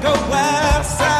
go west.